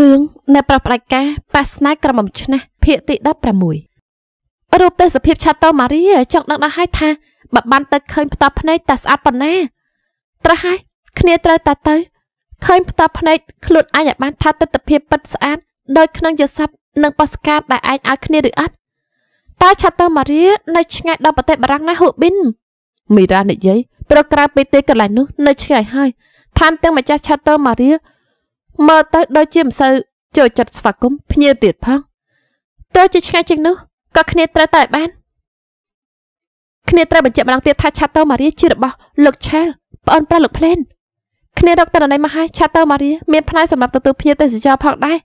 រឿងនៅប្រផ្ដាច់ការប៉ាសនាក្រមុំឆ្នះភាគទី16រូបទេសភាពឆាតូម៉ារីចង់ដឹងដល់ហើយថាបើបានទៅឃើញផ្ទាល់ភ្នែកតែស្អាតប៉ុណ្ណាត្រូវហើយគ្នាត្រូវតែទៅឃើញផ្ទាល់ភ្នែកខ្លួនឯងឲ្យបានថាទស្សនភាពពិតស្អាតដោយក្នុងយស័ព្ទនិងប៉ូសកាតដែលឯងឲ្យគ្នាឬអត់តើឆាតូម៉ារីនៅឆ្ងាយដល់ប្រទេសបារាំងណាហូប៊ីនមីរ៉ានិយាយប្រក្រៅពីទីកន្លែងនោះនៅឆ្ងាយហើយថែមទាំងម្ចាស់ឆាតូម៉ារី មើលទៅដូចជាមិនសូវចូលចិត្តស្វាគមន៍ភ្ញៀវទៀតផងទោះជាឆ្ងាយជាងនោះក៏គ្នាត្រូវតែបានគ្នាត្រូវបញ្ជាក់ម្ដងទៀតថាឆាតូម៉ារីជារបស់លោកឆែលប្អូនប្រុសលោកផ្លែនគ្នារកតរណីមកឲ្យឆាតូម៉ារីមានផ្នែកសម្រាប់ទទួលភ្ញៀវទេសចរផងដែរ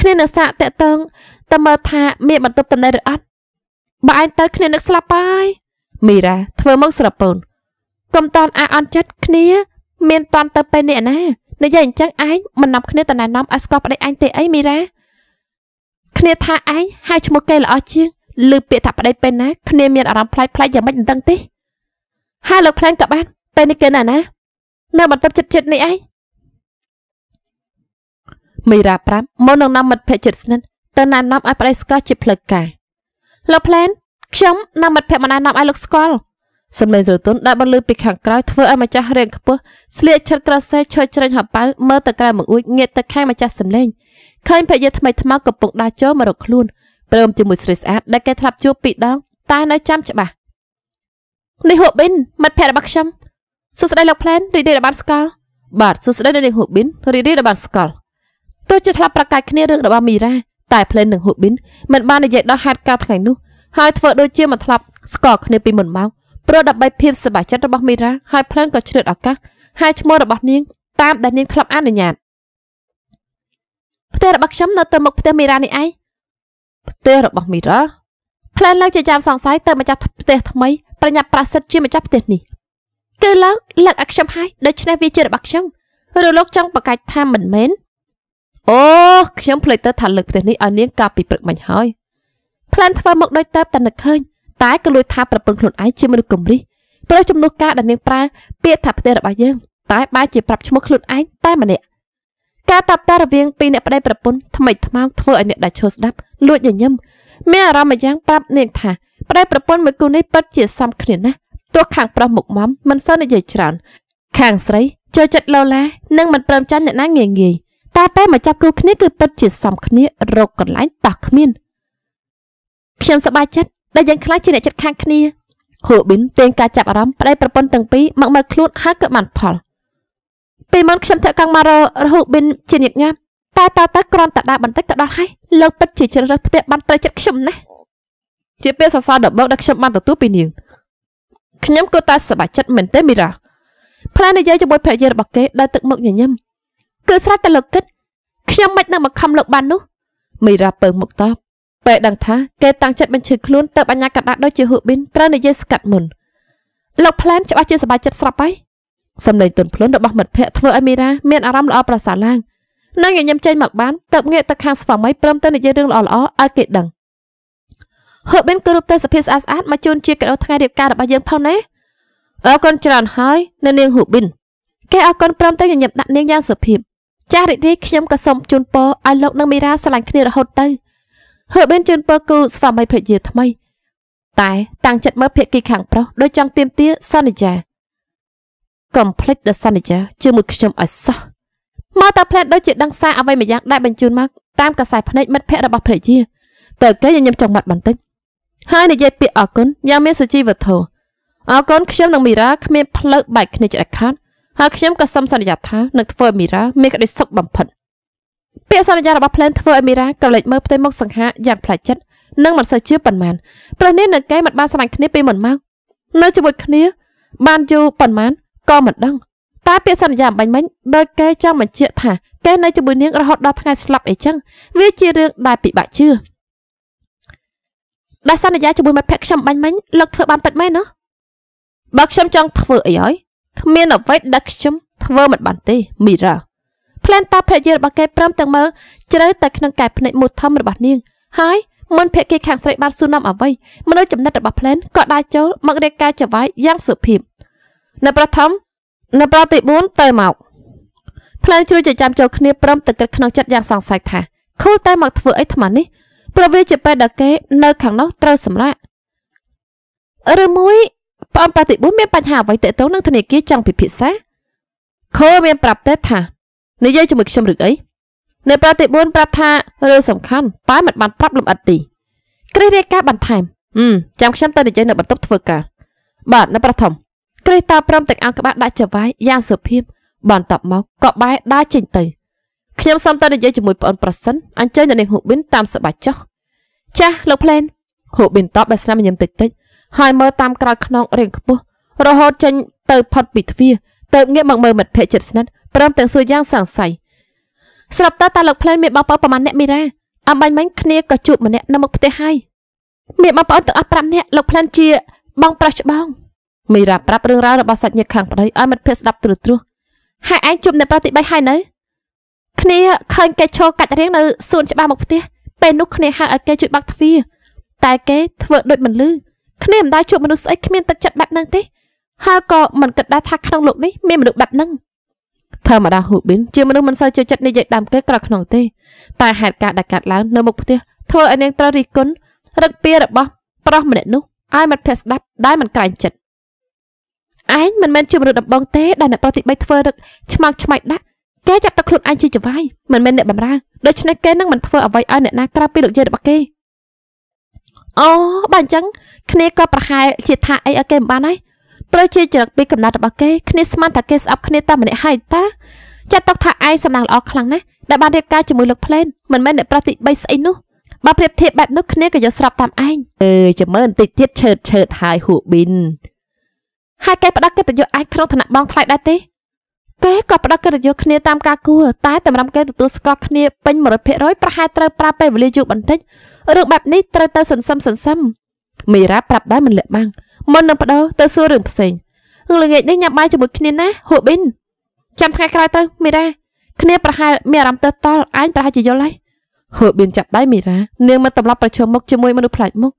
គ្នានឹងសាកតេតងតែមើលថាមានបន្ទប់តំណែងឬអត់បើឯងទៅគ្នានឹកស្លាប់ហើយមីរ៉ាធ្វើមកស្រពូនកុំតាន់អាអន់ចិត្តគ្នា មានតាន់ទៅពេលនេះណា និយាយអញ្ចឹងឯងមិននាំគ្នាទៅណែនាំឲ្យស្គាល់ប្តីឯងទេអីមីរ៉ាគ្នាថាឯងហៅឈ្មោះគេល្អជាងឬពាក្យថាប្តីពេលណាគ្នាមានអារម្មណ៍ប្លែកប្លែកយ៉ាងម៉េចមិនដឹងទេហើយលោកផ្លែងក៏បានពេលនេះគេណាណានៅបន្ទប់ចិត្តចិត្តនេះឯងមីរ៉ាប្រាប់មុននឹងនាំមិត្តភក្តិចិត្តស្និទ្ធទៅណែនាំឲ្យប្តីស្គាល់ជាផ្លូវការលោកផ្លែនខ្ញុំនាំមិត្តភក្តិមកណែនាំឲ្យលោកស្គាល់ សំឡេងស្រទន់ដែលបន្លឺពីខាងក្រោយធ្វើឲ្យម្ចាស់រៀងខ្ពស់ស្លៀកឈិតក្រសេឈើជ្រេញហប៉ៅមើលទៅក្រៅមកអួចងាកទៅខាងម្ចាស់សំឡេងឃើញភរិយាថ្មីថ្មោកំពុងដើរចូលមករកខ្លួនព្រមជាមួយស្រីស្អាតដែលគេធ្លាប់ជួបពីរដងតែនៅចាំច្បាស់នេះហូប៊ីនមិត្តភក្តិរបស់ខ្ញុំសួស្តីលោកផ្លែនរីរីបានស្គាល់បាទសួស្តីនៅនាងហូប៊ីនរីរីបានស្គាល់ទោះជាធ្លាប់ប្រកាសគ្នារឿងរបស់មីរ៉ាតែផ្លែននិងហូប៊ីនមិនបាននិយាយដល់ហេតុការណ៍ថ្ងៃនោះហើយធ្វើដូចជាមិនធ្លាប់ស្គាល់គ្នាពីមុនមក ព្រោះដើម្បីភាពសប្បាយចិត្តរបស់មីរ៉ាហើយផ្លែនក៏ឆ្លៀតឱកាសហើយឈ្មោះរបស់នាងតាមដែលនាងធ្លាប់អនុញ្ញាតផ្ទះរបស់ខ្ញុំនៅទៅមុខផ្ទះមីរ៉ានេះឯងផ្ទះរបស់មីរ៉ាផ្លែនឡើងជាចាំសង្ស័យទៅម្ចាស់ផ្ទះថ្មីប្រញាប់ប្រាសិទ្ធជាម្ចាស់ផ្ទះនេះគឺឡើងលើកឲ្យខ្ញុំហើយដូច្នេះវាជារបស់ខ្ញុំឬលោកចង់ប្រកាច់ថាមិនមែនអូខ្ញុំភ្លេចទៅថាលើកផ្ទះនេះឲ្យនាងកាលពីព្រឹកមិញហើយផ្លែនធ្វើមកដូចតើបតែនឹកឃើញ តែក៏លួចថាប្រពន្ធខ្លួនឯងជាមនុស្សកំរិះព្រោះចំនួនការដែលនាងប្រើពាក្យថាផ្ទះរបស់យើងតែបែរជាប្រាប់ឈ្មោះខ្លួនឯងតែម្នាក់ការតាប់តារវាងពីអ្នកប្តីប្រពន្ធថ្មីថ្មោងធ្វើឲ្យអ្នកដែលឈរស្ដាប់លួចញញឹមមានអារម្មណ៍យ៉ាងប្រាប់នាងថាប្តីប្រពន្ធមួយគូនេះពិតជាសមគ្នាណាស់ទោះខាងប្រុសមុខមមមិនសូវនិយាយច្រើនខាងស្រីចូលចិត្តលោឡានិងមិនព្រមចាំអ្នកណាងាយងាយតែពេលមកចាប់គូគ្នាគឺពិតជាសមគ្នារកកន្លែងតោះគ្មានខ្ញុំសប្បាយចិត្ត ដែលយើងខ្លាចជាអ្នកចិត្តខាងគ្នាហូប៊ីនទាញការចាប់អារម្មណ៍ប្តីប្រពន្ធទាំងពីរមកមើលខ្លួនហើយក៏បានផលពីមុនខ្ញុំធ្វើកង់មករហូប៊ីនជាញឹកញាប់តែតើតើគ្រាន់តែដើរបន្តិចក៏ដល់ហើយលោកពិតជាជ្រើសរើសផ្ទះបានត្រូវចិត្តខ្ញុំណាស់ជាពេលសរសើរដំបូងដែលខ្ញុំបានទទួលពីនាងខ្ញុំក៏តែសប្បាយចិត្តមែនទេមីរ៉ាផ្លាននិយាយជាមួយភរិយារបស់គេដោយទឹកមុខញញឹមគឺស្រេចតែលោកគិតខ្ញុំមិននឹងមកខំលោកបាននោះមីរ៉ាពើមុខតប ពេលដឹងថាគេតាំងចិត្តបញ្ឈឺខ្លួនទៅបញ្ញាកដាស់ដូចជាហ៊ូប៊ីនត្រូវនិយាយស្កាត់មុនលោកផ្លែនច្បាស់ជាសប្បាយចិត្តស្រាប់ហើយសម្លេងទន់ភ្លន់របស់មិត្តភ័ក្តិធ្វើឲ្យមីរ៉ាមានអារម្មណ៍ល្អប្រសើរឡើងនិងញញឹមចេញមកបានទៅងាកទៅខាងស្វាមីព្រមទៅនិយាយរឿងល្អៗឲ្យគេដឹងហ៊ូប៊ីនគឺរូបទេសភាពស្អាតស្អាតមកជូនជាកាដូថ្ងៃរៀបការរបស់យើងផងណាអរគុណច្រើនហើយនៅនាងហ៊ូប៊ីនគេអរគុណព្រមទាំងញញឹមដាក់នាងយ៉ាងសុភាពចាស់រីករាយខ្ញុំក៏សូមជូនពរឲ្យលោកនិងមីរ៉ាស្រឡាញ់គ្នារហូតទៅ ហឺប៊ិនជូនពរគូស្វាមីភរិយាថ្មី តែតាំងចិត្តមើលភាគីខាងប្រុសដោយចង់ទៀមទាសន្យាកុំភ្លេចដល់សន្យាជាមួយខ្ញុំឲ្យសោះមកតាផ្លែតដូចជាដឹងសារអ្វីមួយយ៉ាងដែលបញ្ជូនមកតាមកសែភ្នែកមិត្តភ័ក្តិរបស់ភរិយាទៅគេញញឹមចង់មាត់បន្តិចហើយនិយាយពាក្យអរគុណយ៉ាងមានសុជីវធម៌អរគុណខ្ញុំនិងមីរ៉ាគ្មានផ្លូវបែកគ្នាច្រាច់ខាត់ហើយខ្ញុំក៏សូមសន្យាថានឹងធ្វើឲ្យមីរ៉ាមានក្តីសុខបំផុត ពាក្យសន្យារបស់ Plan ធ្វើឲ្យមីរ៉ាក៏លេចមើលផ្ទៃមុខសង្ហាយ៉ាងប្លែកចិត្តនិងមិនសូវជឿប៉ុន្មានព្រោះនេះនៅកែមិនបានស្លាញ់គ្នាពីមុនមកនៅជាមួយគ្នាបានយូរប៉ុន្មានក៏មិនដឹងតែពាក្យសន្យាបាញ់មិញដោយកែចង់បញ្ជាក់ថាកែនៅជាមួយនាងរហូតដល់ថ្ងៃស្លាប់អីចឹងវាជារឿងដែលពិបាកជឿដែលសន្យាជាមួយមិត្តភក្តិខ្ញុំបាញ់មិញលោកធ្វើបានពិតមែនណោះបើខ្ញុំចង់ធ្វើអីហើយគ្មានអ្វីដែលខ្ញុំធ្វើមិនបានទេមីរ៉ា ផ្លែនតាភរិយារបស់គេព្រមទាំងមើលជ្រៅទៅក្នុងកែភ្នែកមូលធំរបស់នាងហើយមុនភក្តិខាងស្រីបានសួរនាំអ្វីមនុស្សចំណិតរបស់ផ្លែនក៏ដើរចូលមករៀបការចវាយយ៉ាងសុភាពនៅប្រធមនៅប្រទី4ទៅមកផ្លែនជ្រួយចិញ្ចាំចូលគ្នាព្រមទឹកគិតក្នុងចិត្តយ៉ាងសង្ស័យថាខូតែមកធ្វើអីថ្មនេះព្រោះវាជាពេលដែលគេនៅខាងនោះត្រូវសម្រាកឬមួយប្អូនប្រតិបត្តិមានបញ្ហាអ្វីទាក់ទងនឹងធនាគារចង់ពិភាក្សាខូមានប្រាប់ទេថា និយាយជាមួយខ្ញុំឬអីនៅប្រតិបត្តិប្រាប់ថារឿងសំខាន់តែមិនបានប្រាប់លំអិតទីគ្រីរាយការបន្ថែមអឺចាំខ្ញុំទៅនិយាយនៅបន្ទប់ធ្វើការបាទនៅប្រធមគ្រីតាព្រមទាំងអង្គក្បាលដាក់ចវាយយ៉ាងសុភាពបន្ទាប់មកក៏បែរដើរចេញទៅខ្ញុំសុំទៅនិយាយជាមួយប្អូនប្រសិនអញ្ជើញទៅនាងហ៊ូប៊ីនតាមសបាច់ចុះចាស់លោកផ្លែនហ៊ូប៊ីនតបបែស្នាមញញឹមតិចតិចហើយមើលតាមក្រោយខ្នងរៀងខ្ពស់រហូតចេញទៅផុតពីទ្វារទៅងាកមកមើលមិត្តភក្តិជិតស្និទ្ធ ព្រមទាំងសួរយ៉ាងសង្ស័យស្រាប់តើតាលោកផ្លែនមានបងប្អូនប្រហែលអ្នកមីរ៉ាអំបាញ់មិញគ្នាក៏ជួបម្នាក់នៅមុខផ្ទះហើយមានបងប្អូនទាំងអស់5នាក់លោកផ្លែនជាបងប្រុសច្បងមីរ៉ាប្រាប់រឿងរ៉ាវរបស់សាច់ញាតិខាងប្តីឲ្យមិត្តភក្តិស្ដាប់ទ្រឹស្ទ្រោះហើយឯងជួបនៅប្រតិបត្តិហើយនៅគ្នាឃើញគេឈរកាច់រៀងនៅសួនច្បារមុខផ្ទះពេលនោះគ្នាហៅឲ្យគេជួយបាក់ទ្វារតែគេធ្វើដូចមិនលឺគ្នាមិនដែលជួបមនុស្សស្អីគ្មានទឹកចិត្តបែបហ្នឹងទេហើយក៏មិនគិតដែរថាក្នុងលោកនេះមានមនុស្សបែបហ្នឹង ធម្មតាហ៊ូប៊ីនជាមនុស្សមិនសូវចូលចិត្តនិយាយដើមគេក្រៅក្នុងទេតែហេតុការណ៍ដែលកើតឡើងនៅមុខផ្ទះធ្វើឲ្យនាងត្រូវរិះគន់រឹកពីរបស់ប្រុសម្នាក់នោះឲ្យមិត្តភក្តិស្ដាប់ដែលមិនក្រែងចិត្តឯងមិនមែនជាមនុស្សដំបងទេដែលអ្នកប្រតិបត្តិធ្វើរឹកឆ្មាក់ឆ្មៃដាក់គេចាត់តែខ្លួនឯងជាចវាយមិនមែនអ្នកបំរើដូច្នេះគេនឹងមិនធ្វើអ្វីឲ្យអ្នកណាក្រៅពីលោកយាយរបស់គេអូបើអញ្ចឹងគ្នាក៏ប្រហែលជាថាអីឲ្យគេមិនបានហើយ ព្រោះជាចរិតពីកំណត់របស់គេគ្នាស្មានថាគេស្អប់គ្នាតែម្នាក់ហើយតាចាត់ទុកថាឯងសំណាងល្អខ្លាំងណាស់ដែលបានរៀបការជាមួយលោកផ្លែនមិនមែនអ្នកប្រតិបត្តិស្អីនោះបើប្រៀបធៀបបែបនោះគ្នាក៏យកស្រាប់តាមឯងអឺចាំមើលបន្តិចទៀតឆើតឆើតហើយហួប៊ីនហើយគេផ្ដោតកិត្តិយសឯងក្នុងឋានៈបងថ្លៃដែរទេគេក៏ផ្ដោតកិត្តិយសគ្នាតាមការគួរតែតម្រាំគេទទួលស្គាល់គ្នាពេញ100%ប្រហែលត្រូវប្រើពេលវេលាយូរបន្តិចរឿងបែបនេះត្រូវទៅសន្សំសន្សំមីរ៉ាប្រាប់ដែរមិនលាក់បាំង មុននឹងបដោទៅសួររឿងផ្សេងរឿងល្ងាចនេះញ៉ាំបាយជាមួយគ្នាណាហូប៊ីនចាំថ្ងៃក្រោយទៅមីរ៉ាគ្នាប្រហែលមានអារម្មណ៍ទៅតល់អញប្រហែលជាយល់ហើយហូប៊ីនចាប់ដៃមីរ៉ានាងមកត្រឡប់ប្រឈមមុខជាមួយមនុស្សប្លែកមុខ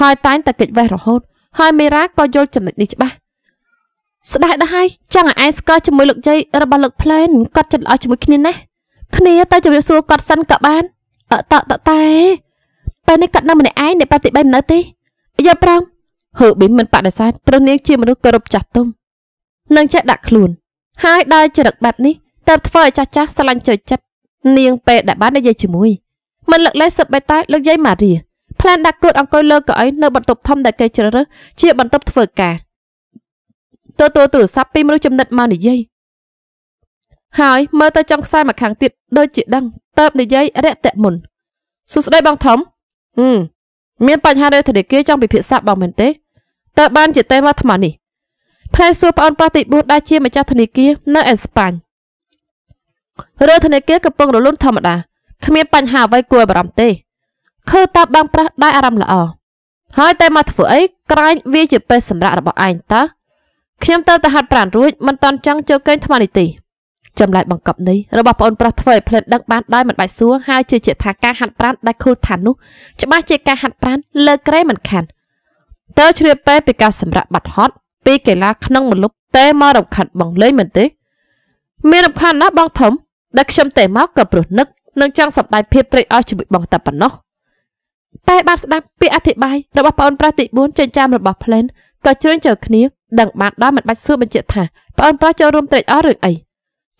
ហើយតែងតែកិច្ចវេះរហូត ហើយមីរ៉ាក៏យល់ចំណុចនេះច្បាស់ស្ដាយដល់ហើយចង់ឲ្យឯងស្គាល់ជាមួយលោកជ័យរបស់លោកផ្លែនគាត់ចិត្តល្អជាមួយគ្នាណាគ្នាទៅជម្រាបសួរគាត់សិនក៏បានអតតតែពេលនេះគាត់នៅម្នាក់ឯងអ្នកប្រតិបត្តិមិននៅទេយកប្រង ហឺប៊ីនមិនបដិសេធព្រោះនាងជាមនុស្សគោរពចាស់ទុំនឹងចេះដាក់ខ្លួនហើយដោយចរិតបែបនេះតើបធ្វើឲ្យចាស់ចាស់ស្រឡាញ់ចូលចិត្តនាងពេលដែលបាននិយាយជាមួយមិនលើកលែងសឹកបេតាលោកយាយម៉ារីផ្លានដាក់គូតអង្គុយលើកៅអីនៅបន្ទប់ធំដែលគេជ្រើសរើសជាបន្ទប់ធ្វើការទទួលទូរស័ព្ទពីមនុស្សចំណិតមកនិយាយហើយមើលទៅចំខ្សែមកខាងទៀតដូចជាដឹងទៅបនិយាយរាក់តាក់មុនសួស្ដីបងធំហឹមមានបញ្ហារឿងធនាគារចង់ពិភាក្សាបងមែនទេ តើបានជាទេមកថ្មនេះផ្លែសួរប្អូនប្រុសទី4ដែលជាម្ចាស់ធនាគារនៅអេស្ប៉ាញរឿងធនាគារកំពុងរលូនធម្មតាគ្មានបញ្ហាអ្វីគួរឲ្យបារម្ភទេឃើតាបងប្រុសដែលអារម្មណ៍ល្អហើយតែមកធ្វើអីក្រែងវាជាពេលសម្រាប់របស់ឯងតើខ្ញុំទៅទៅហាត់ប្រាណរួចមិនតាន់ចង់ចូលកេងថ្មនេះទេចម្លែកបង្កប់នេះរបស់ប្អូនប្រុសធ្វើឲ្យផ្លែនដឹកបានដោយមិនបាច់សួរហើយជឿជាក់ថាការហាត់ប្រាណដែលខូលឋាននោះច្បាស់ជាការហាត់ប្រាណលើក្រែមិនខាន តើជ្រាបពេលពីការសម្រាប់បាត់ហត់ពីកីឡាក្នុងមលុបតែមករំខាត់បងលេងមែនទេមានរំខានណាស់បងធំដែលខ្ញុំទេមកក៏ព្រោះនឹកនឹងចង់សម្ដែងភាពត្រេកអរជាមួយបងតែប៉ុណ្ណោះតែបានស្ដាប់ពាក្យអធិប្បាយរបស់ប្អូនប្រុសទី4ចិញ្ចាមរបស់ផ្លែនក៏ជ្រឿនចូលគ្នាដឹងបានដល់មិនបាច់សួរបញ្ជាក់ថាប្អូនប្រុសចូលរួមត្រេកអររឿងអី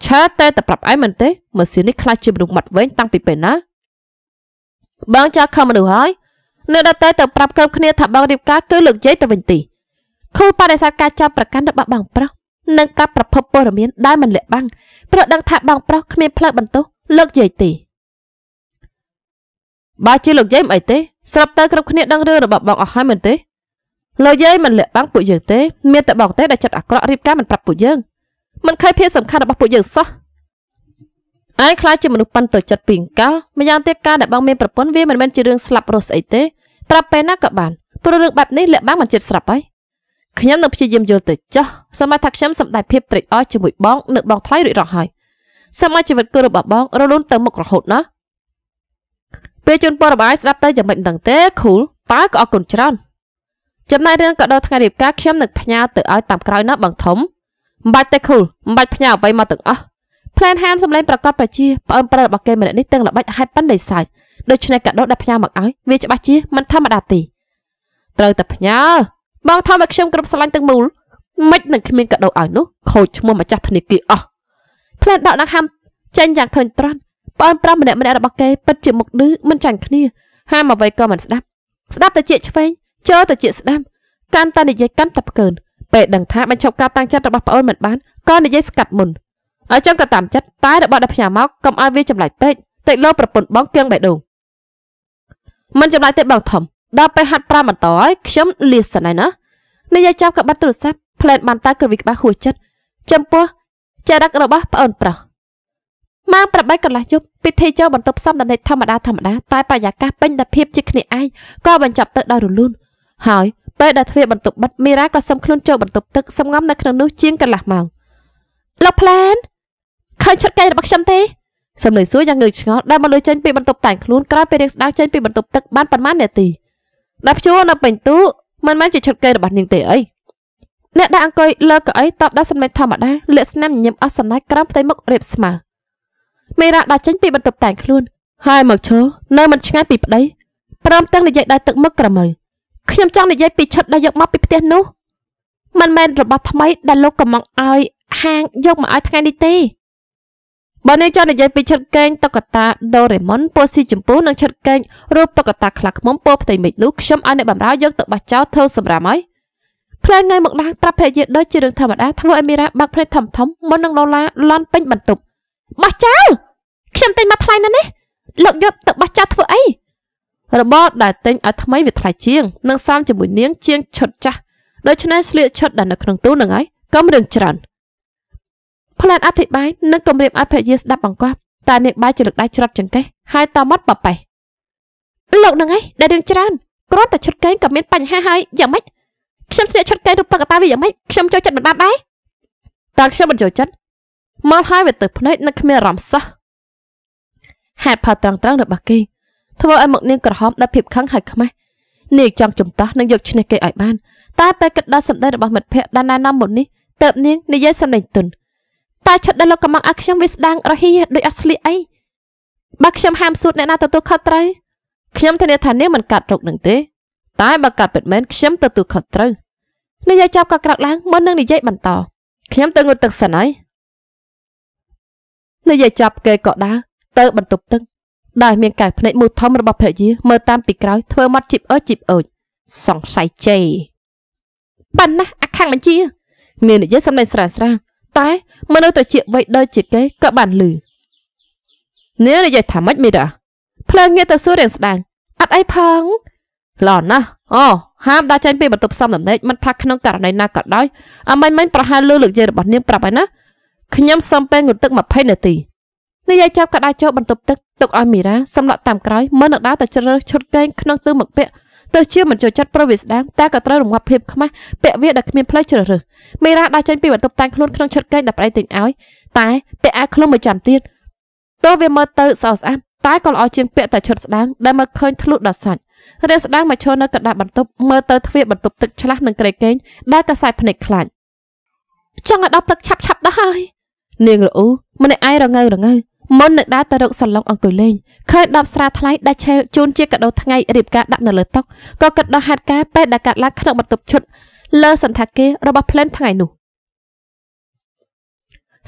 ឆើតែតែប្រាប់ឯងមែនទេម៉ាស៊ីននេះខ្លាចជាមនុស្សមាត់វែងតាំងពីពេលណាបងចាខំមនុស្សហើយ នៅដល់តែទៅប្រាប់គ្រប់គ្នាថាបងរៀបការគឺលើកជ័យទៅវិញទីខូបដិសេធការចាប់ប្រកាន់របស់បងប្រុសនិងប្រាប់ប្រភពព័ត៌មានដែលមិនលាក់បាំងព្រោះដឹងថាបងប្រុសគ្មានផ្លូវបន្ទោសលើកយាយទេបើជាលោកយាយមិនអីទេស្រាប់តែគ្រប់គ្នាដឹងរឿងរបស់បងអស់ហើយមែនទេលោកយាយមិនលាក់បាំងពួកយើងទេមានតែបងទេដែលចិត្តអាក្រក់រៀបការមិនប្រាប់ពួកយើងមិនខៃភាពសំខាន់របស់ពួកយើងសោះ ឯងខ្លាចជាមនុស្សប៉ិនទៅចិត្តពីអង្កលម្យ៉ាងទៀតការដែលបងមានប្រពន្ធវាមិនមែនជារឿងស្លាប់រស់ស្អីទេប្រាប់ពេលណាក៏បានព្រោះរឿងបែបនេះលាក់បាំងមិនចិត្តស្រាប់ហើយខ្ញុំនឹងព្យាយាមយល់ទៅចោះសម័យថាខ្ញុំសម្ដែងភាពត្រេកអរជាមួយបងនៅបងថ្លៃរួចរាល់ហើយសម័យជីវិតគូរបស់បងរលូនទៅមុខរហូតណាពេលជូនពរបាយស្ដាប់ទៅយ៉ាងមិនដឹងទេខូលតើក៏អរគុណច្រើនចំណែករឿងក៏ដល់ថ្ងៃរៀបការខ្ញុំនឹងផ្ញើទៅឲ្យតាមក្រោយណាបងធំមិនបាច់ទេខូលមិនបាច់ផ្ញើអ្វីមកទាំងអស់ ផ្លែនហាមសម្លេងប្រកបប្រជាប្អូនប្រុសរបស់គេម្នាក់នេះទាំងល្បិចហើយប៉ិនលេសាយដូច្នេះកាដូដែលផ្ញើមកឲ្យវាច្បាស់ជាមិនធម្មតាទេត្រូវតែផ្ញើបងថោឲ្យខ្ញុំគ្រប់ស្រឡាញ់ទាំងមូលមិននឹងគ្មានកាដូឲ្យនោះខូចឈ្មោះម្ចាស់ធនាគារអស់ផ្លែនដកដង្ហើមចេញយ៉ាងធន់ត្រាន់ប្អូនប្រុសម្នាក់ម្នាក់របស់គេពិតជាមុខឌឺមិនចាញ់គ្នាហាមអ្វីក៏មិនស្ដាប់ស្ដាប់តែជាឆ្វេងចូលតែជាស្ដាំកាន់តែនិយាយកាន់តែផ្កើនពេលដឹងថាបញ្ឈប់ការតាំងចិត្តរបស់ប្អូនមិនបានក៏និយាយស្កាត់មុន ឲ្យចឹងក៏តាមចិត្តតែរបស់ដែលផ្ញើមកកុំឲ្យវាចម្លែកពេកតិចលោប្រពន្ធបងគៀងបេះដូងមិនចម្លែកទេបងធំដល់ពេលហាត់ប្រាំបន្តឲ្យខ្ញុំលាសិនហើយណានិយាយចាប់ក៏បាត់ទូរស័ព្ទផ្លែតបានតែក្រវិក្បាលហួសចិត្តចំពោះចរិតរបស់ប្អូនប្រុសម៉ោង8កន្លះយប់ពិធីចូលបន្ទប់សំដំណេកធម្មតាធម្មតាតែបរិយាកាសពេញដោយភាពជាគ្នាឯងក៏បញ្ចប់ទៅដោយរលូនហើយពេលដែលទ្វារបន្ទប់បិទមីរ៉ាក៏សុំខ្លួនចូលបន្ទប់ទឹកសំងំនៅក្នុងនោះជាងកន្លះម៉ោងលោកផ្លែន ឃើញឈុតកែរបស់ខ្ញុំទេសំឡេងសួរយ៉ាងងើឆ្ងល់ដែលមកលុយចេញពីបន្ទប់តែងខ្លួនក្រោយពេលរៀងស្ដៅចេញពីបន្ទប់ទឹកបានប៉ុន្មាននាទីដែលភ្ជួរនៅពេញទូមិនមែនជាឈុតកែរបស់នាងទេអីអ្នកដែលអង្គុយលើកៅអីតបដល់សំឡេងធម្មតាលាកស្នាមញញឹមអស់សំណាច់ក្រោមផ្ទៃមុខរៀបស្មើមេរ៉ាដាក់ចេញពីបន្ទប់តែងខ្លួនហើយមកឈរនៅមិនឆ្ងាយពីប្តីព្រមទាំងនិយាយដោយទឹកមុខក្រមើខ្ញុំចង់និយាយពីឈុតដែលយកមកពីផ្ទះនោះមិនមែនរបស់ថ្មីដែលលោកកំងឲ្យហាងយកមកឲ្យថ្ងៃនេះទេ បើនេះចង់និយាយពីឈុតកេងតុក្កតាដូរេម៉ុនពណ៌ស៊ីចម្ពូនិងឈុតកេងរូបតុក្កតាខ្លាឃ្មុំពណ៌ផ្ទៃមេឃនោះខ្ញុំឲ្យអ្នកបម្រើយកទៅបោះចោលធ្វើសម្រាប់ហើយភ្លើងងាយមកឡើងប្រាប់ភរិយាដូចជារឿងធម្មតាធ្វើឲ្យមីរ៉ាបាក់ភ្នែកធំធំមុននឹងឡូឡាលន់ពេញបន្ទប់បោះចោលខ្ញុំទិញមកថ្លៃណាស់នេះលោកយកទៅបោះចោលធ្វើអីរបរដែលទិញឲ្យថ្មីវាថ្លៃជាងនិងសំជាមួយនាងជាងឈុតចាស់ដូច្នេះស្លៀកឈុតដែលនៅក្នុងទូនឹងហើយកុំរឿងច្រើន ផ្លែតអធិប្បាយនិងគម្រាមឲ្យភរិយាស្ដាប់បង្គាប់តែនាងបាយចលឹកដៃច្រត់ចង្កេះហើយតមាត់បបេះលោកនឹងឯងដែលរឿងច្រើនគ្រាន់តែឈុតកេងក៏មានបញ្ហាហើយយ៉ាងម៉េចខ្ញុំស្លៀកឈុតកេងរូបតុក្កតាវាយ៉ាងម៉េចខ្ញុំចូលចិត្តមិនបានដែរតើខ្ញុំមិនចូលចិត្តមកហើយវាទៅភ្នែកនឹងគ្មានអារម្មណ៍សោះហេតុផលត្រង់ត្រង់របស់គេធ្វើឲ្យមុខនាងក្រហមដោយភាពខឹងហើយខ្មាស់នាងចង់ជំទាស់និងយកឈ្នះគេឲ្យបានតែពេលគិតដល់សម្ដីរបស់មិត្តភ័ក្តិដែលណែនាំមុននេះទៅនាងនិយាយសម្ដីទន់ តែឈុតដែលលោកកំងឲ្យខ្ញុំវាស្ដាងរហីដូចអត់ស្លៀកអីបើខ្ញុំហាមសួតអ្នកណាទទួលខុសត្រូវខ្ញុំធានាថានាងមិនកាត់រុកនឹងទេ តែបើកាត់ពិតមែនខ្ញុំទទួលខុសត្រូវនិយាយចាប់ក៏ក្រោកឡើងមុននឹងនិយាយបន្តខ្ញុំទៅងូតទឹកសិនហើយនិយាយចាប់គេក៏ដើរទៅបន្ទប់ទឹកដែលមានកែវភ្នែកមូលធំរបស់ភរិយាមើលតាមពីក្រោយធ្វើមាត់ជីបអើជីបអើចសង្ស័យជេបានណាស់អាខាងបញ្ជាមាននិយាយសំឡេងស្រាលស្រាល តែមនុស្សត្រជាវ័យដូចជាគេក៏បានលឺនេះនិយាយថាម៉េចមីរ៉ាភ្លើងងាកទៅសួររៀងស្ដាងអត់អីផងល្អណាស់អូហាមដាក់ចេញពីបន្ទប់សំដំណេកមិនថាក្នុងករណីណាក៏ដោយអមិញមិញប្រហែលលឺលើកយាយរបស់នាងប្រាប់ហើយណាខ្ញុំសុំពេលងូតទឹក20នាទីនាយចាប់កដាចូលបន្ទប់ទឹកទុកឲ្យមីរ៉ាសម្លក់តាមក្រោយមើលនឹងដើរទៅជ្រើសឈុតកេងក្នុងទើមកពាក់ ទៅជាមិនចូលចិត្តប្រវិស្ដាងតែក៏ត្រូវរងាប់ភាពខ្មាស់ពាក់វាដែលគ្មានផ្លូវជ្រើសរើសមីរ៉ាដើរចេញពីបន្ទប់តែងខ្លួនក្នុងឈុតកេងដែលប្តីទិញឲ្យតែពាក់អាវខ្លុំមួយចាំទៀតទោះវាមើលទៅស្អាតស្អាតតែក៏ល្អជាងពាក់តែឈុតស្ដាងដែលមើលឃើញធ្លុះដល់សាច់រាស្ដាងមកឈរនៅកណ្ដាលបន្ទប់មើលទៅទ្វារបន្ទប់ទឹកឆ្លាស់នឹងក្រេកេងដែលកសែតភ្នែកខ្លាចចង់ឲ្យដល់ព្រឹកឆាប់ឆាប់ដល់ហើយនាងរអ៊ូម្នាក់ឯងរងើរងើ មុននឹងដើរទៅរកសាឡុងអង្គុយលេងឃើញដបស្រាថ្លៃដែលឆេលជូនជាកាដូថ្ងៃរៀបការដាក់នៅលើតុក៏គិតដល់ហេតុការណ៍ពេលដែលកាត់ឡើងក្នុងបន្ទប់ឈុតលើសន្តាគាររបស់ផ្លែនថ្ងៃនោះ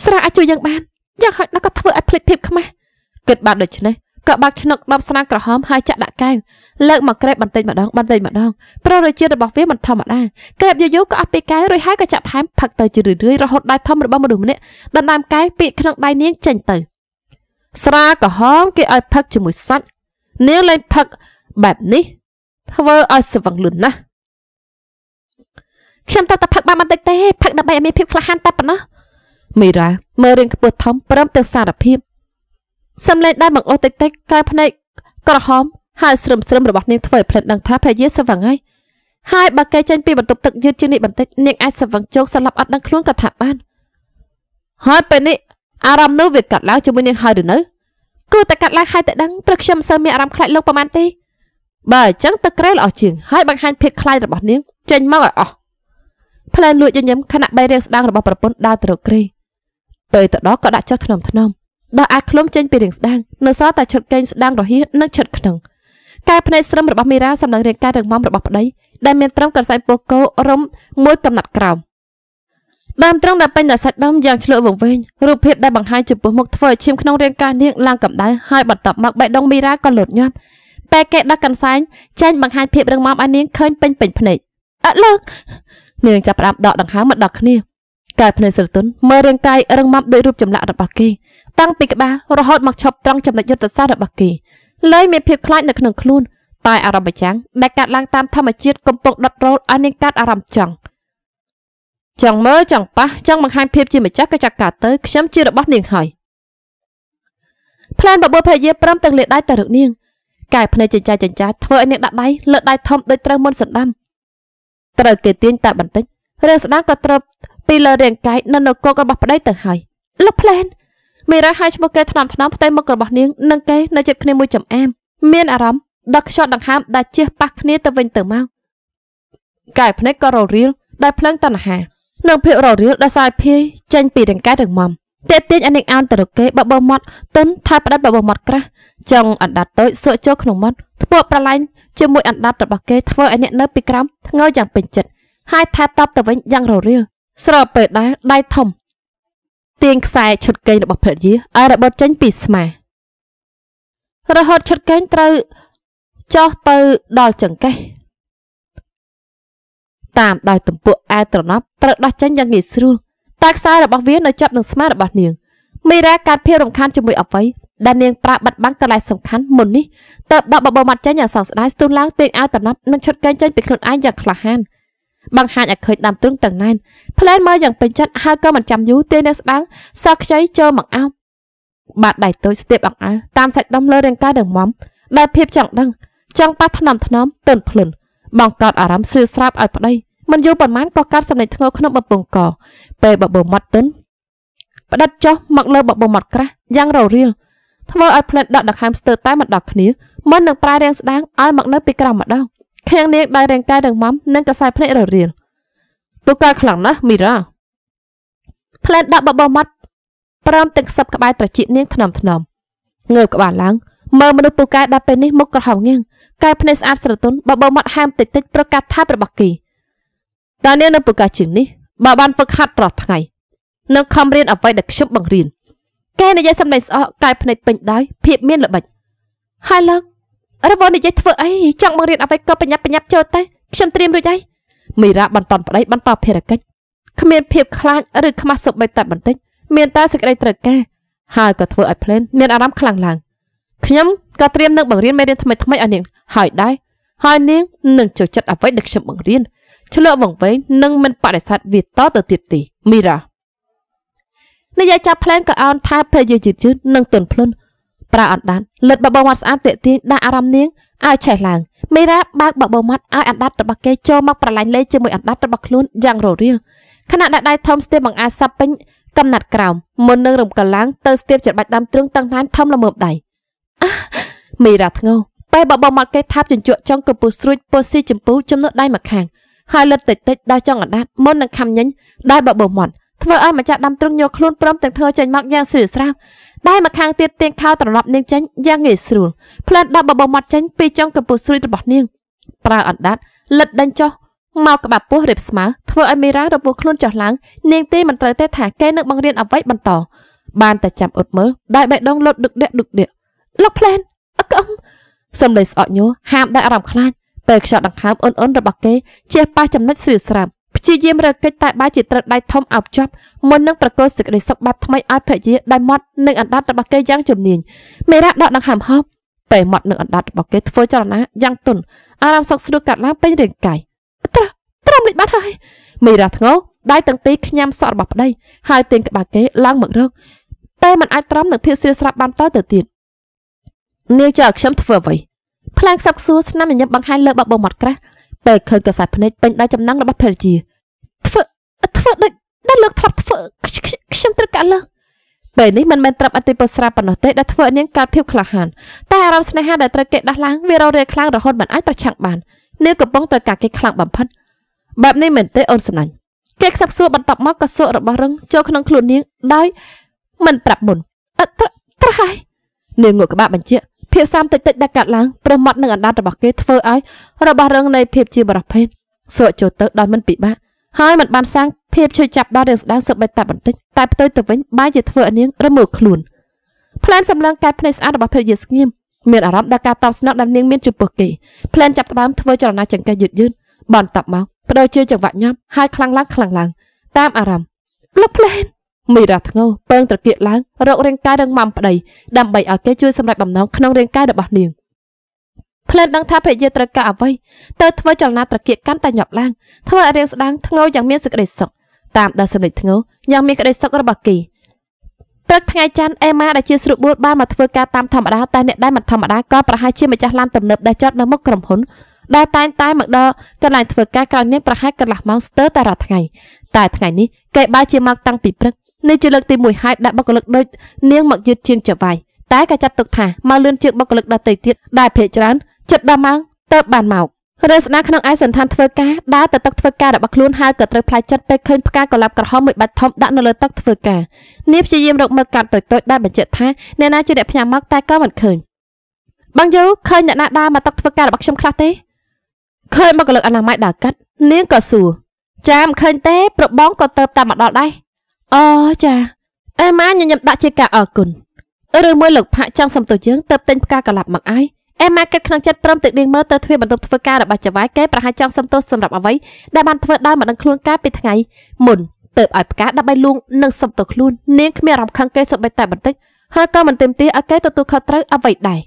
ស្រាអាចជួយយើងបានយ៉ាងហោចណាស់ក៏ធ្វើឲ្យភ្លេចភាពខ្មាស់គិតបានដូច្នេះក៏បាក់ឆ្នុកដបស្រាក្រហមហើយចាក់ដាក់កែវលើកមកក្រេបបន្តិចម្ដងបន្តិចម្ដងប្ររជាតិរបស់វាមិនធម្មតាក្រេបយូរយូរក៏អស់ពីកែវរួចហើយក៏ចាក់ថែមផឹកទៅជារឿយៗរហូតដៃធំរបស់មនុស្សម្នាក់ដណ្ដើមកែវពីក្នុងដៃនាងចេញទៅ ស្រាក្រហមគេឲ្យផឹកជាមួយសាច់នាងលែងផឹកបែបនេះ ធ្វើឲ្យស្វឹងលឿនណាស់ខ្ញុំតែតែផឹកបានបន្តិចទេផឹកដើម្បីឲ្យមានភាពក្លាហានតែប៉ុណ្ណោះមីរ៉ាមើលរឿងខ្ពស់ធំព្រមទាំងសារភាពសំឡេងដែលបង្អស់តិចតិចកែភ្នែកក្រហមហើយស្រឹមស្រឹមរបស់នាងធ្វើឲ្យផ្លិតដឹងថាភរិយាស្វឹងហើយហើយបើគេចេញពីបន្ទប់ទឹកយឺតជាងនេះបន្តិចនាងអាចស្វឹងជោគស្លាប់អត់ដឹងខ្លួនក៏ថាបានហើយពេលនេះ អារម្មណ៍នោះវាកាត់ឡើងជាមួយនាងហើយឬនៅគូតែកាត់ឡើងហើយតែដឹងព្រឹកខ្ញុំមិនសូវមានអារម្មណ៍ខ្លាចលោកប្រហែលទេបើអញ្ចឹងទឹកក្រែល្អជាងហើយបង្ហាញភាពខ្លាចរបស់នាងចេញមកឲ្យអស់ផ្លែលួចញញឹមខណៈបីរាងស្ដាងរបស់ប្រពន្ធដើរទៅរកក្រេពេលទៅដល់ក៏ដាក់ចុះថ្នមថ្នមដោះអាចឃ្លុំចេញពីរាងស្ដាងនៅសល់តែឈុតកេងស្ដាងរហៀសនិងឈុតខ្នឹងកែភ្នែកស្រឹមរបស់មីរ៉ាសម្លឹងរាងកាយរឹងមាំរបស់ប្តីដែលមានត្រឹមកន្សែងពោះគោរុំមួយកំណាត់ក្រោម ដើមត្រង់ដែលពេញដោយសាច់ដុំយ៉ាងឆ្លក់វង្វេងរូបភាពដែលបង្ហាញចំពោះមុខធ្វើឲ្យឈាមក្នុងរាងកាយនាងឡើងកម្ដៅហើយបន្ទាប់មកបេះដូងមីរ៉ាក៏លូតញាប់ពេលគេដាក់កន្សែងចេញបង្ហាញភាពរឹងមាំឲ្យនាងឃើញពេញពេញភ្នែកអត់លើកនាងចាប់ផ្ដើមដកដង្ហើមមកដល់គ្នាកែភ្នែកស្រទន់មើលរាងកាយរឹងមាំដោយរូបចម្លាក់របស់គេតាំងពីក្បាលរហូតមកឈប់ត្រង់ចំណុចយុទ្ធសាស្ត្ររបស់គេលែងមានភាពខ្លាចនៅក្នុងខ្លួនតែអារម្មណ៍ម្ចាំងដែលកាត់ឡើងតាមធម្មជាតិកំពុងដុតរោលឲ្យនាងកាត់អារម្មណ៍ចង់ ចង់មើលចង់ប៉ះចង់បង្ហាញភាពជាម្ចាស់ក៏ចាត់ការទៅខ្ញុំជារបស់នាងហើយផ្លែនបបួលភរិយាព្រមទាំងលាដៃទៅរឹកនាងកែភ្នែកចិញ្ចាចិញ្ចាធ្វើឲ្យនាងដាក់ដៃលើដៃធំដូចត្រូវមុនសណ្ដាំត្រូវគេទាញតែបន្តិចរឿងស្ដាងក៏ត្រឹបពីលើរាងកាយនៅនគររបស់ប្តីទៅហើយលោកផ្លែនមីរ៉ាហើយឈ្មោះគេថ្នមថ្នមផ្ទៃមុខរបស់នាងនិងគេនៅចិត្តគ្នាមួយចំអាមមានអារម្មណ៍ដល់ខ្យល់ដង្ហើមដែលជះប៉ះគ្នាទៅវិញទៅមកកែភ្នែកក៏ររៀលដោយភ្លើងតណ្ហា និងភាពររៀលដែលសាយភាយចេញពីរាងកាយរឹងមាំតេទៀងអានិកអោនទៅរកគេបបោមាត់ទុនថាផ្ដាច់បបោមាត់ក្រាស់ចង់អណ្ដាតតូចសក់ចូលក្នុងមាត់ធ្ពក់ប្រឡាញ់ជាមួយអណ្ដាតរបស់គេធ្វើឲ្យអ្នកនៅពីក្រោមធ្ងើយ៉ាងពេញចិត្តហើយថែបតបទៅវិញយ៉ាងររៀលស្របពេលដែលដៃធំទាញខ្សែឈុតកេងរបស់ភរិយាឲ្យរបត់ចេញពីស្មារហូតឈុតកេងត្រូវចោះទៅដល់ចង្កេះតាមដោយទំពក់ អែត្រណប់ត្រូវដោះចេញយ៉ាងងាយស្រួលតែខ្សែរបស់វានៅចាប់នឹងស្មារបស់នាងមីរ៉ាកាត់ភាពរំខានជាមួយអវ័យដែលនាងប្រើបាត់បង់កន្លែងសំខាន់មុននេះតើបដកបបោមាត់ចេញយ៉ាងសោកស្ដាយស្ទុះឡើងទាញឲ្យតំណប់និងឈុតកេងចេញពីខ្លួនឯងយ៉ាងក្លាហានបង្ហាញឲ្យឃើញដើមទ្រឹងទាំងណែនផ្លែនមើលយ៉ាងពេញចិត្តហើយក៏មិនចាំយូរទេនៅស្ដាងសោះខ្ចីចូលមកអោបបាត់ដៃតូចស្ទាបអង្អើតាមសាច់ដុំលើរាងកាយរឹងមាំដែលភាពចង់ដឹងចង់ប៉ះថ្នមថ្នមទន់ភ្លុនបងកត់អារម្មណ៍ស្រឿស្រាប់ឲ្យប្តី មិនយូរប៉ុន្មានក៏កាត់សម្លេងធ្ងរក្នុងបំពង់កពេលបបោមាត់ទន់ផ្ដិតចុះមកលើបបោមាត់ក្រាស់យ៉ាងររៀលធ្វើឲ្យផ្លែនដកដង្ហើមស្ទើរតែមិនដល់គ្នាមិននឹងប្រែរាងស្ដាងឲ្យមកនៅពីក្រោមម្ដងខាងនាងដោយរាងកាយរឹងមាំនិងកសែភ្នែកររៀលពូកែខ្លាំងណាស់មីរ៉ាផ្លែនដាក់បបោមាត់ព្រមទាំងខ្សឹបក្បែរត្រចៀកនាងថ្នមថ្នមងើបក្បាលឡើងមើលមនុស្សពូកែដល់ពេលនេះមុខក្រហមងៀងកែភ្នែកស្អាតស្រទន់បបោមាត់ហាមតិចតិចប្រកាសថារបស់គី តើនាងនៅពូកែជាងនេះបើបានហ្វឹកហាត់រាល់ថ្ងៃនឹងខំរៀនអ្វីដែលខ្ញុំបង្រៀនកែនិយាយសំឡេងស្អកកែភ្នែកពេញដោយភាពមានល្បិចហើយលើករវល់និយាយធ្វើអីចង់បង្រៀនអ្វីក៏បញ្ញាប់បញ្ញាប់ចូលទៅខ្ញុំត្រៀមរួចហើយមីរ៉ាបន្តប្តីបន្តភារកិច្ចគ្មានភាពខ្លាចឬខ្មាស់សុបបីតែបន្តិចមានតែសេចក្តីត្រូវការហើយក៏ធ្វើឲ្យភ្លែនមានអារម្មណ៍ខ្លាំងឡើងខ្ញុំក៏ត្រៀមនឹងបង្រៀនមេរៀនថ្មីថ្មីឲ្យនាងហើយដែរហើយនាងនឹងចូលចិត្តអ្វីដែលខ្ញុំបង្រៀន ឆ្លក់វង្វេងនិងមិនបដិសេធវាតទៅទៀតទីមីរ៉ានិយាយចាប់ផ្លែនក៏អោនថាភរិយាយឺតយឺតនិងទន់ភ្លន់ប្រើអណ្ដាតលិតបបោមាត់ស្អាតតាក់ទាញដាក់អារម្មណ៍នាងឲ្យឆេះឡើងមីរ៉ាបើកបបោមាត់ឲ្យអណ្ដាតរបស់គេចូលមកប្រឡាញ់លេជាមួយអណ្ដាតរបស់ខ្លួនយ៉ាងររៀលខណៈដែលដៃធំស្ទាបបង្អាសាប់ពេញកំណាត់ក្រោមមុននឹងរំកឡើងទៅស្ទាបច្របាច់ដើមទ្រឹងតឹងឋានធំល្មមដៃមីរ៉ាធ្ងោពេលបបោមាត់គេថាបជញ្ជក់ចង់កពុះស្រួចពោះស៊ីចម្ពូចំណុចដៃម្ខាង ហើយលិតតិចតិចដល់ចង់អណ្ដាតមុននឹងខំញញដោយបបោមាត់ធ្វើឲ្យម្ចាស់ដាំទ្រឹងយកខ្លួនព្រមទាំងធ្វើចេញមកយ៉ាងស្រីស្រាវដៃម្ខាងទៀតទៀងខោត្រឡប់នាងចេញយ៉ាងងាយស្រួលផ្លែនដាក់បបោមាត់ចេញពីចុងកពុះស្រួយរបស់នាងប្រើអណ្ដាតលិតដេញចុះមកក្បាប់ពោះរៀបស្មើធ្វើឲ្យមីរ៉ារពោះខ្លួនចុះឡើងនាងទេមិនត្រូវទេថាគេនឹងបង្រៀនអ្វីបន្តបានតែចាំអត់មើលដោយបេះដូងលុតដឹកដេកដឹកដេកលោកផ្លែនអកុំសំឡេងស្អកញោហាមដោយអារម្មណ៍ខ្លាច ពេលខ្យល់ដង្ហើមអ៊ុនអ៊ុនរបស់គេជះប៉ះចំណុចស្រីស្រាប់ព្យាយាមរើកិច្ចតែបែរជាត្រូវដៃធំអោបជាប់មុននឹងប្រកល់សេចក្តីសុខបែបថ្មីឲ្យភរិយាដែលមាត់និងអណ្ដាតរបស់គេយ៉ាងជំនាញមេរ៉ាដកដង្ហើមហោបពេលមាត់និងអណ្ដាតរបស់គេធ្វើចលនាយ៉ាងទន់អារម្មណ៍សុខស្រួលកាត់ឡើងពេញរាងកាយត្រត្រឹមលេចបាត់ហើយមេរ៉ាធ្ងោដៃទាំងពីរខ្ញាំសក់របស់ប្តីហើយទាញក្បាលគេឡើងមករកតែมันអាចត្រំនឹងភាពស្រៀលស្រាប់បានតទៅទៀតនាងចៅខ្ញុំធ្វើអ្វី ផ្លែងខ្សឹបសួរស្នាមញញឹមបង្ហាញលើបបោមាត់ក្រាស់ពេលឃើញកសែភ្នែកពេញដោយចំណងរបស់ភរិយាធ្វើធ្វើដូចដែលលើកធ្លាប់ធ្វើខ្ញុំត្រូវកាត់លើកពេលនេះមិនមែនត្រាប់អតិពលស្រាប់ប៉ុណ្ណោះទេដែលធ្វើឲ្យនាងកើតភាពក្លាហានតែអារម្មណ៍ស្នេហាដែលត្រូវគេដោះឡើងវារោរាយខ្លាំងរហូតមិនអាចប្រឆាំងបាននាងកំពុងត្រូវការគេខ្លាំងបំផិតបែបនេះមែនទេអូនសំណាញ់គេខ្សឹបសួរបន្តមកក៏សក់របស់រឹងចូលក្នុងខ្លួននាងដោយមិនប្រាប់មុនអត់ត្រត្រហើយនាងងក់ក្បាលបញ្ជាក់ ភាពសាមតិចតិចដែលកាត់ឡើងប្រមាត់នឹងអណ្ដាតរបស់គេធ្វើឲ្យរបស់រឹងនៃភាពជាបរិភេទសក់ចូលទៅដោយមិនពិបាកហើយមិនបានសាងភាពជួយចាប់ដល់រឿងស្ដាងសឹកបេតាបន្តិចតែផ្ទុយទៅវិញបែរជាធ្វើឲ្យនាងរមួលខ្លួនផ្លែនសម្លឹងកាយភ្នែកស្អាតរបស់ភរិយាស្ងៀមមានអារម្មណ៍ដល់ការតបស្នងដែលនាងមានចំពោះគេផ្លែនចាប់ផ្ដើមធ្វើចលនាចង្កេះយឺតយឺតបន្តតបមកបដូរជាចង្វាក់ញាប់ហើយខ្លាំងឡើងខ្លាំងឡើងតាមអារម្មណ៍លោកផ្លែន មីរ៉ាធ្ងោពើងត្រកៀកឡើងរករាងកាយរឹងមាំប្តីដើម្បីឲ្យគេជួយសម្រេចបំណងក្នុងរាងកាយរបស់នាងផ្លែនដឹងថាភរិយាត្រូវការអ្វីទៅធ្វើចលនាត្រកៀកកាន់តែញាប់ឡើងធ្វើឲ្យរាងស្ដាងធ្ងោយ៉ាងមានសេចក្តីសុខតាមដែលសម្លេចធ្ងោយ៉ាងមានក្តីសុខរបស់គេព្រឹកថ្ងៃច័ន្ទអេម៉ាដែលជាស្រួលបួលបានមកធ្វើការតាមធម្មតាតែអ្នកដែលមិនធម្មតាក៏ប្រហែលជាម្ចាស់ឡានទំនើបដែលចតនៅមុខក្រុមហ៊ុនដែលតែងតែមកដល់កន្លែងធ្វើការក្រោយនាងប្រហែលកន្លះម៉ោងស្ទើរតែរាល់ថ្ងៃតែថ្ងៃនេះគេបើជាមកតាំងពីព្រឹក នេះជាលើកទី1ហើយដែលបុគ្គលិកដូចនាងមកយឺតជាងចវាយតែក៏ចាត់ទុកថាមកលឿនជាងបុគ្គលិកដទៃទៀតដែលភ័យច្រើនចិត្ត10ម៉ោងទៅបានមករឿងស្នាក្នុងឯសន្តានធ្វើការដើរទៅទឹកធ្វើការរបស់ខ្លួនហើយក៏ត្រូវផ្លាច់ចិត្តពេលឃើញផ្កាកុលាបក្រហមមួយបាច់ធំដាក់នៅលើទឹកធ្វើការនាងព្យាយាមរកមើលកាត់តូចៗដែលបញ្ជាក់ថាអ្នកណាជាអ្នកផ្ញើមកតែក៏មិនឃើញបងយូឃើញអ្នកណាដើរមកទឹកធ្វើការរបស់ខ្ញុំខ្លះទេឃើញមកកលឹកអនាម័យដើរកាត់នាងក៏សួរចាមិនឃើញទេប្របងក៏ទៅតាមមកដល់ដែរ អូចាអេម៉ាញញឹមដាក់ជាការអរគុណឬមួយលោកផាក់ចង់សំទោសយើងទៅទិញផ្កាកលាប់មកឲ្យអេម៉ាគិតក្នុងចិត្តព្រមទឹកដៀងមើលទៅទ្វារបន្ទប់ធ្វើការរបស់ចៅហ្វាយគេប្រហែលចង់សំទោសសម្រាប់អ្វីដែលបានធ្វើដោយមិនដឹងខ្លួនកាលពីថ្ងៃមុនទៅឲ្យផ្កាដើម្បីលួងនិងសំទោសខ្លួននាងគ្មានអារម្មណ៍ខឹងគេសម្បីតែបន្តិចហើយក៏មិនទេមទាឲ្យគេទទួលខុសត្រូវអ្វីដែរ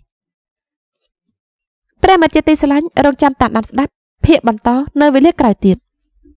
ព្រះមជាទីស្រឡាញ់រងចាំតាមដានស្ដាប់ភាកបន្តនៅវេលាក្រោយទៀត